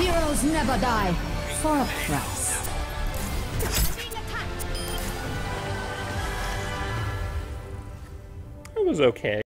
Heroes never die for a price. It was okay.